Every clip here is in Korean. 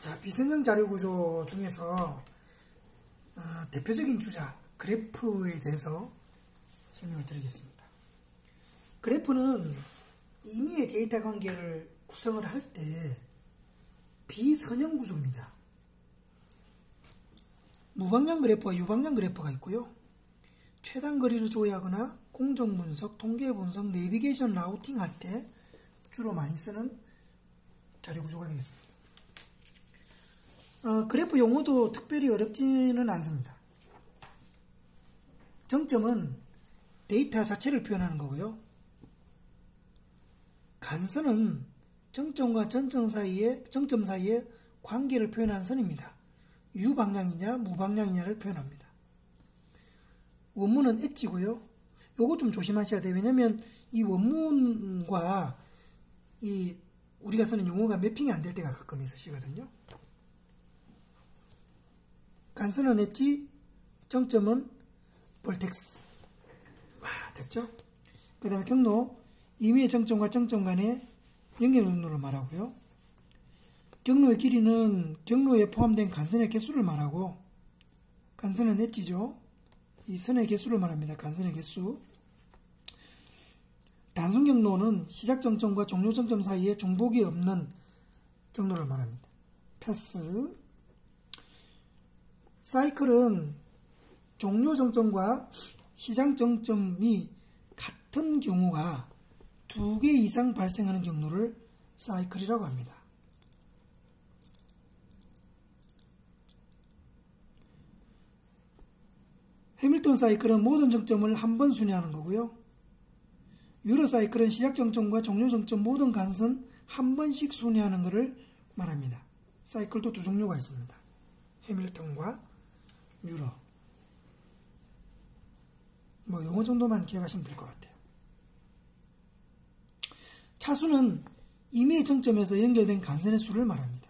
자, 비선형 자료 구조 중에서 어, 대표적인 주자 그래프에 대해서 설명을 드리겠습니다. 그래프는 임의의 데이터 관계를 구성을 할 때 비선형 구조입니다. 무방향 그래프와 유방향 그래프가 있고요. 최단 거리를 조회하거나 공정 분석, 통계 분석, 내비게이션 라우팅 할 때 주로 많이 쓰는 자료 구조가 되겠습니다. 어, 그래프 용어도 특별히 어렵지는 않습니다. 정점은 데이터 자체를 표현하는 거고요. 간선은 정점과 전점 사이에 정점 사이에 관계를 표현하는 선입니다. 유방향이냐 무방향이냐를 표현합니다. 원문은 엣지고요. 요거 좀 조심하셔야 돼요. 왜냐면 이 원문과 이 우리가 쓰는 용어가 매핑이 안 될 때가 가끔 있으시거든요. 간선은 엣지, 정점은 볼텍스. 와, 됐죠? 그 다음에 경로, 임의의 정점과 정점 간의 연결 경로를 말하고요. 경로의 길이는 경로에 포함된 간선의 개수를 말하고 간선은 엣지죠. 이 선의 개수를 말합니다. 간선의 개수. 단순 경로는 시작 정점과 종료 정점 사이에 중복이 없는 경로를 말합니다. 패스. 사이클은 종료 정점과 시작 정점이 같은 경우가 두 개 이상 발생하는 경로를 사이클이라고 합니다. 해밀턴 사이클은 모든 정점을 한 번 순회하는 거고요. 유로 사이클은 시작 정점과 종료 정점 모든 간선 한 번씩 순회하는 것을 말합니다. 사이클도 두 종류가 있습니다. 해밀턴과 유로. 뭐 영어 정도만 기억하시면 될 것 같아요. 차수는 임의의 정점에서 연결된 간선의 수를 말합니다.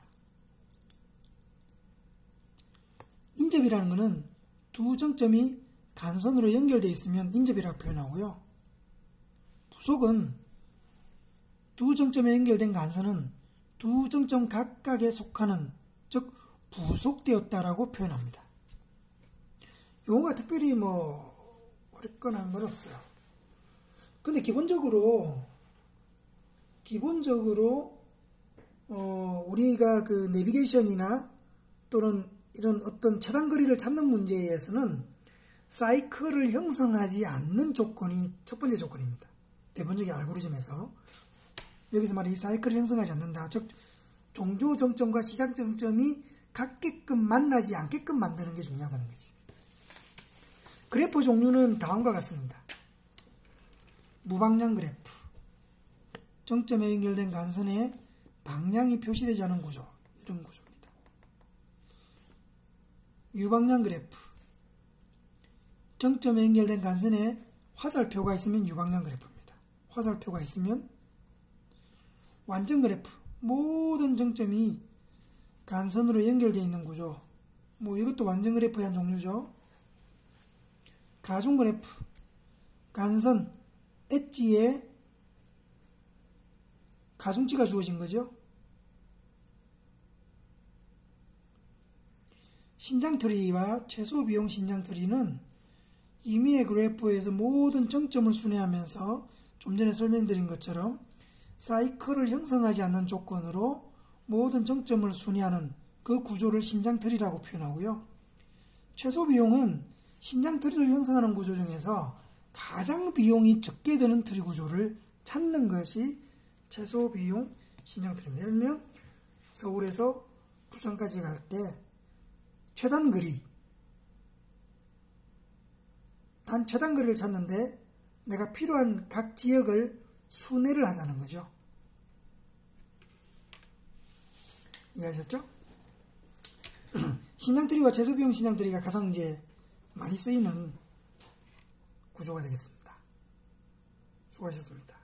인접이라는 것은 두 정점이 간선으로 연결되어 있으면 인접이라고 표현하고요. 부속은 두 정점에 연결된 간선은 두 정점 각각에 속하는 즉 부속되었다라고 표현합니다. 용어가 특별히 뭐 어렵거나 한 건 없어요. 근데 기본적으로 기본적으로 어 우리가 그 내비게이션이나 또는 이런 어떤 차단 거리를 찾는 문제에서는 사이클을 형성하지 않는 조건이 첫 번째 조건입니다. 대본적인 알고리즘에서 여기서 말이 사이클을 형성하지 않는다. 즉 종조 정점과 시작 정점이 같게끔 만나지 않게끔 만드는 게 중요하다는 거지. 그래프 종류는 다음과 같습니다. 무방향 그래프 정점에 연결된 간선에 방향이 표시되지 않은 구조 이런 구조입니다. 유방향 그래프 정점에 연결된 간선에 화살표가 있으면 유방향 그래프입니다. 화살표가 있으면 완전 그래프 모든 정점이 간선으로 연결되어 있는 구조 뭐 이것도 완전 그래프의 한 종류죠. 가중 그래프 간선 엣지에 가중치가 주어진 거죠. 신장 트리와 최소 비용 신장 트리는 임의의 그래프에서 모든 정점을 순회하면서 좀 전에 설명드린 것처럼 사이클을 형성하지 않는 조건으로 모든 정점을 순회하는 그 구조를 신장 트리라고 표현하고요. 최소 비용은 신장트리를 형성하는 구조 중에서 가장 비용이 적게 드는 트리 구조를 찾는 것이 최소 비용 신장트리입니다. 예를 들면 서울에서 부산까지 갈 때 최단 거리 단 최단 거리를 찾는데 내가 필요한 각 지역을 순회를 하자는 거죠. 이해하셨죠? 신장트리와 재소비용 신장트리가 가장 이제 많이 쓰이는 구조가 되겠습니다. 수고하셨습니다.